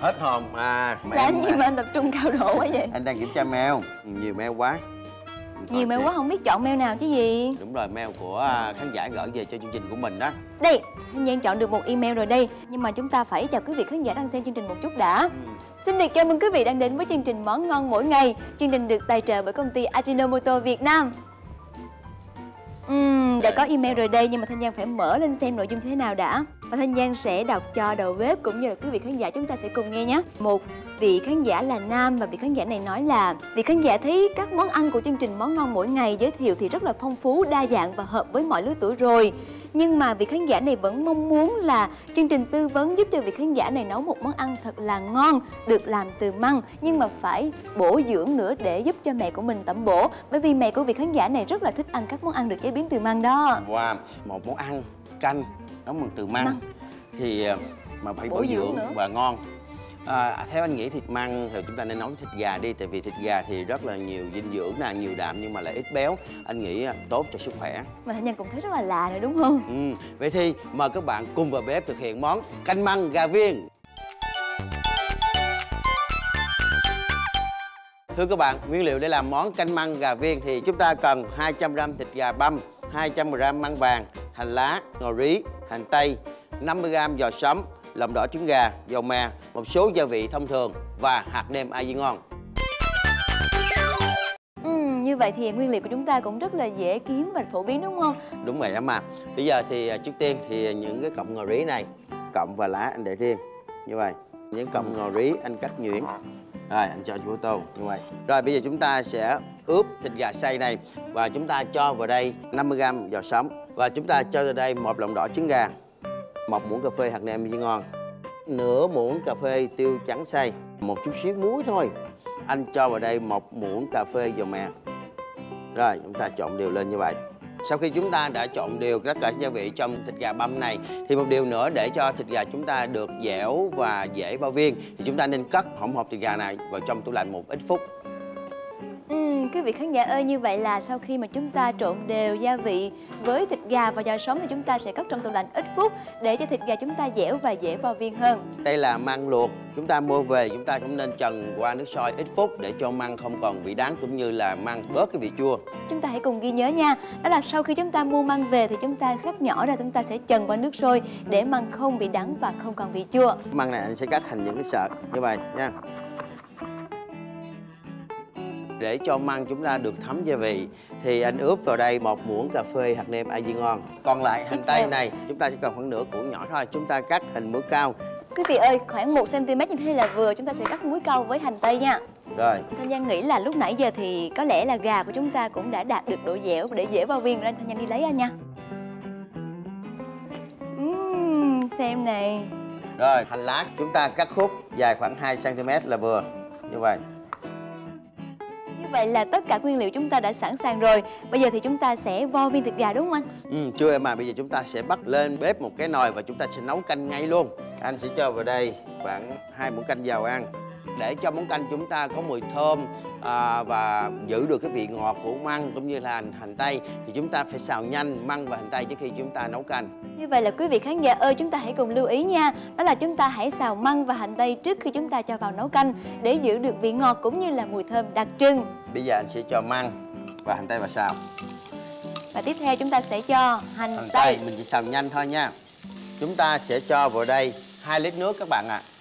hết hồn. À mà làm gì mà anh tập trung cao độ quá vậy? Anh đang kiểm tra mail. Nhiều mail quá. Nhiều mail quá không biết chọn mail nào chứ gì. Đúng rồi mail của à, khán giả gửi về cho chương trình của mình đó. Đây thanh giang chọn được một email rồi đây. Nhưng mà chúng ta phải chào quý vị khán giả đang xem chương trình một chút đã. Ừ. Xin được chào mừng quý vị đang đến với chương trình Món ngon mỗi ngày. Chương trình được tài trợ bởi công ty Ajinomoto Việt Nam. Uhm, đã có email rồi đây nhưng mà Thanh Giang phải mở lên xem nội dung thế nào đã và Thanh Giang sẽ đọc cho đầu bếp cũng như là quý vị khán giả chúng ta sẽ cùng nghe nhé. Một vị khán giả là nam và vị khán giả này nói là Vị khán giả thấy các món ăn của chương trình Món Ngon Mỗi Ngày giới thiệu thì rất là phong phú, đa dạng và hợp với mọi lứa tuổi rồi. Nhưng mà vị khán giả này vẫn mong muốn là chương trình tư vấn giúp cho vị khán giả này nấu một món ăn thật là ngon được làm từ măng nhưng mà phải bổ dưỡng nữa để giúp cho mẹ của mình tẩm bổ. Bởi vì mẹ của vị khán giả này rất là thích ăn các món ăn được chế biến từ măng đó. Wow một món ăn canh nấu bằng từ măng, măng. thì ờ, mà phải bổ, bổ dưỡng nữa. và ngon À, theo anh nghĩ thịt măng thì chúng ta nên nấu thịt gà đi tại vì thịt gà thì rất là nhiều dinh dưỡng nè nhiều đạm nhưng mà lại ít béo anh nghĩ à, tốt cho sức khỏe mà thanh nhân cũng thấy rất là lạ rồi đúng không ừ. vậy thì mời các bạn cùng vào bếp thực hiện món canh măng gà viên Thưa các bạn, nguyên liệu để làm món canh măng gà viên thì chúng ta cần 200g thịt gà băm, 200g măng vàng, hành lá, ngò rí, hành tây, 50g giò sống, lòng đỏ trứng gà, dầu mè, một số gia vị thông thường và hạt nêm ai di ngon. Ừ, như vậy thì nguyên liệu của chúng ta cũng rất là dễ kiếm và phổ biến đúng không? Đúng vậy em mà. Bây giờ thì à, trước tiên thì những cái cọng ngò rí này, cọng và lá anh để riêng như vậy. Những cọng ngò rí anh cắt nhuyễn. Rồi anh cho chú tô như vậy. Rồi bây giờ chúng ta sẽ ướp thịt gà xay này và chúng ta cho vào đây 50g giò sống và chúng ta cho vào đây một lòng đỏ trứng gà, một muỗng cà phê hạt nêm với ngon, nửa muỗng cà phê tiêu trắng xay, một chút xíu muối thôi. Anh cho vào đây một muỗng cà phê dầu mè. Rồi, chúng ta trộn đều lên như vậy. Sau khi chúng ta đã trộn đều tất cả gia vị trong thịt gà băm này, thì một điều nữa để cho thịt gà chúng ta được dẻo và dễ bao viên, thì chúng ta nên cất hỗn hợp thịt gà này vào trong tủ lạnh một ít phút quý vị khán giả ơi, như vậy là sau khi mà chúng ta trộn đều gia vị với thịt gà và giò sống thì chúng ta sẽ cất trong tủ lạnh ít phút để cho thịt gà chúng ta dẻo và dễ bao viên hơn. Đây là măng luộc, chúng ta mua về chúng ta cũng nên trần qua nước sôi ít phút để cho măng không còn vị đắng cũng như là măng bớt cái vị chua. Chúng ta hãy cùng ghi nhớ nha, đó là sau khi chúng ta mua măng về thì chúng ta cắt nhỏ ra chúng ta sẽ trần qua nước sôi để măng không bị đắng và không còn vị chua. Măng này anh sẽ cắt thành những cái sợi như vậy nha để cho măng chúng ta được thấm gia vị thì anh ướp vào đây một muỗng cà phê hạt nêm ai di ngon. Còn lại hành tây này chúng ta chỉ cần khoảng nửa củ nhỏ thôi chúng ta cắt hình muối cao quý vị ơi khoảng 1 cm như thế là vừa chúng ta sẽ cắt muối cao với hành tây nha. Rồi. Thanh nhân nghĩ là lúc nãy giờ thì có lẽ là gà của chúng ta cũng đã đạt được độ dẻo để dễ vào viên rồi anh thanh nhân đi lấy anh nha. Uhm, xem này. Rồi hành lá chúng ta cắt khúc dài khoảng 2 cm là vừa như vậy vậy là tất cả nguyên liệu chúng ta đã sẵn sàng rồi. Bây giờ thì chúng ta sẽ vo viên thịt gà đúng không anh? Ừ, chưa em à, bây giờ chúng ta sẽ bắt lên bếp một cái nồi và chúng ta sẽ nấu canh ngay luôn. Anh sẽ cho vào đây khoảng hai muỗng canh dầu ăn để cho món canh chúng ta có mùi thơm à, và giữ được cái vị ngọt của măng cũng như là hành, tây thì chúng ta phải xào nhanh măng và hành tây trước khi chúng ta nấu canh. Như vậy là quý vị khán giả ơi chúng ta hãy cùng lưu ý nha Đó là chúng ta hãy xào măng và hành tây trước khi chúng ta cho vào nấu canh Để giữ được vị ngọt cũng như là mùi thơm đặc trưng Bây giờ anh sẽ cho măng và hành tây vào xào Và tiếp theo chúng ta sẽ cho hành, hành tây. tây Mình chỉ xào nhanh thôi nha Chúng ta sẽ cho vào đây 2 lít nước các bạn ạ à.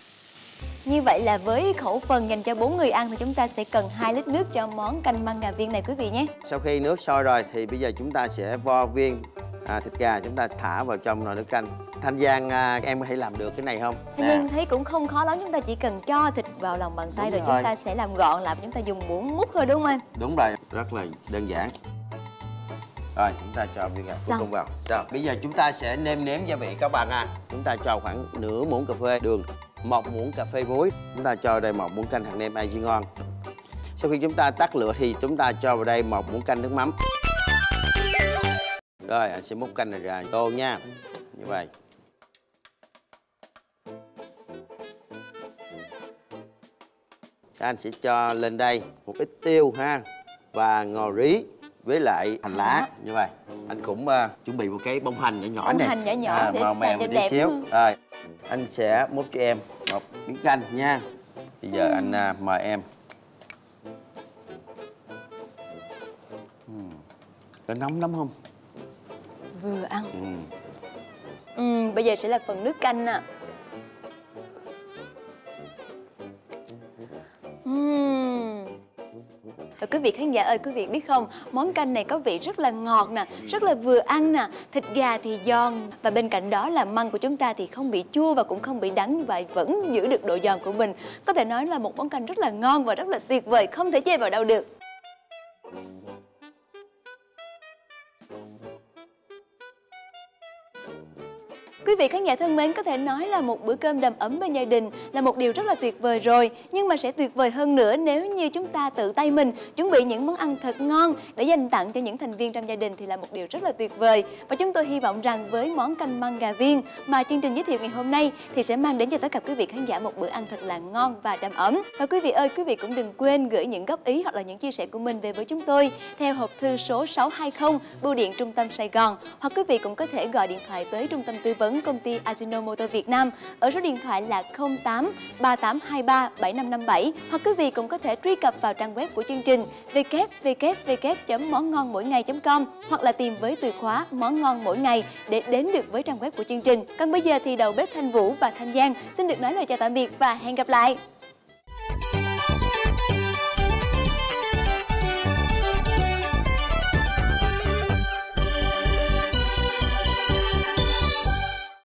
Như vậy là với khẩu phần dành cho 4 người ăn thì chúng ta sẽ cần 2 lít nước cho món canh măng gà viên này quý vị nhé. Sau khi nước sôi rồi thì bây giờ chúng ta sẽ vo viên à, thịt gà chúng ta thả vào trong nồi nước canh. Thanh Giang à, em có thể làm được cái này không? Thanh Giang thấy cũng không khó lắm, chúng ta chỉ cần cho thịt vào lòng bàn tay rồi, rồi chúng ta sẽ làm gọn lại chúng ta dùng muỗng múc thôi đúng không anh? Đúng rồi, rất là đơn giản. Rồi chúng ta cho viên gà cuối cùng vào. Rồi, bây giờ chúng ta sẽ nêm nếm gia vị các bạn à. Chúng ta cho khoảng nửa muỗng cà phê đường một muỗng cà phê muối. Chúng ta cho đây một muỗng canh hạt nêm ai ngon. Sau khi chúng ta tắt lửa thì chúng ta cho vào đây một muỗng canh nước mắm. Rồi anh sẽ múc canh này ra tô nha. Như vậy. Anh sẽ cho lên đây một ít tiêu ha và ngò rí với lại hành lá. Như vậy. Anh cũng uh, chuẩn bị một cái bông hành nhỏ nhỏ bông này. hành nhỏ nhỏ à, màu mè một tí xíu. rồi anh sẽ múc cho em một miếng canh nha bây giờ anh à, mời em Ừm. có nóng lắm không vừa ăn ừ, bây giờ sẽ là phần nước canh nè Ừm. Quý vị khán giả ơi, quý vị biết không, món canh này có vị rất là ngọt nè, rất là vừa ăn nè, thịt gà thì giòn và bên cạnh đó là măng của chúng ta thì không bị chua và cũng không bị đắng như vậy, vẫn giữ được độ giòn của mình. Có thể nói là một món canh rất là ngon và rất là tuyệt vời, không thể chê vào đâu được. Quý vị khán giả thân mến, có thể nói là một bữa cơm đầm ấm bên gia đình là một điều rất là tuyệt vời rồi. Nhưng mà sẽ tuyệt vời hơn nữa nếu như chúng ta tự tay mình chuẩn bị những món ăn thật ngon để dành tặng cho những thành viên trong gia đình thì là một điều rất là tuyệt vời. Và chúng tôi hy vọng rằng với món canh măng gà viên mà chương trình giới thiệu ngày hôm nay thì sẽ mang đến cho tất cả quý vị khán giả một bữa ăn thật là ngon và đầm ấm. Và quý vị ơi, quý vị cũng đừng quên gửi những góp ý hoặc là những chia sẻ của mình về với chúng tôi theo hộp thư số 620 Bưu điện Trung tâm Sài Gòn hoặc quý vị cũng có thể gọi điện thoại tới trung tâm tư vấn công ty Ajinomoto Việt Nam ở số điện thoại là 08 3823 7557 hoặc quý vị cũng có thể truy cập vào trang web của chương trình www.móngngonmổi ngày.com hoặc là tìm với từ khóa món ngon mỗi ngày để đến được với trang web của chương trình. Còn bây giờ thì đầu bếp Thanh Vũ và Thanh Giang xin được nói lời chào tạm biệt và hẹn gặp lại.